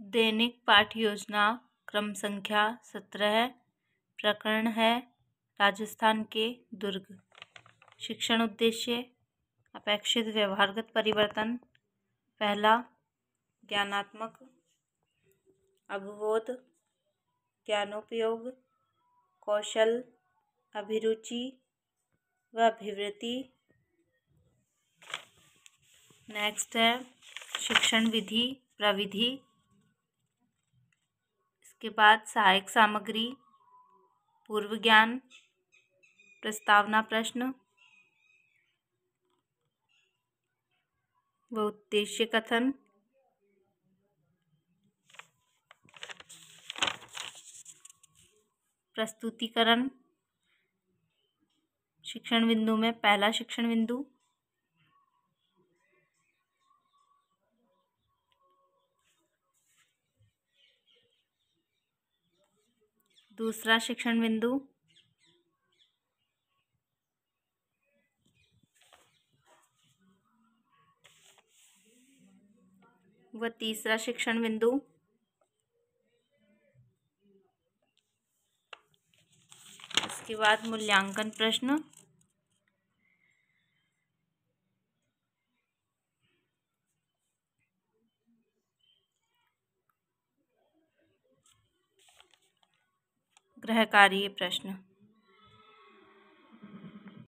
दैनिक पाठ योजना, क्रम संख्या सत्रह प्रकरण है राजस्थान के दुर्ग। शिक्षण उद्देश्य, अपेक्षित व्यवहारगत परिवर्तन। पहला, ज्ञानात्मक अवबोध, ज्ञानोपयोग, कौशल अभिरुचि व अभिवृत्ति। नेक्स्ट है, शिक्षण विधि, प्रविधि। इसके बाद सहायक सामग्री, पूर्व ज्ञान, प्रस्तावना प्रश्न, व उद्देश्य कथन। प्रस्तुतिकरण। शिक्षण बिंदु में पहला शिक्षण बिंदु। दूसरा शिक्षण बिंदु। व तीसरा शिक्षण बिंदु। इसके बाद मूल्यांकन प्रश्न। कार्य प्रश्न।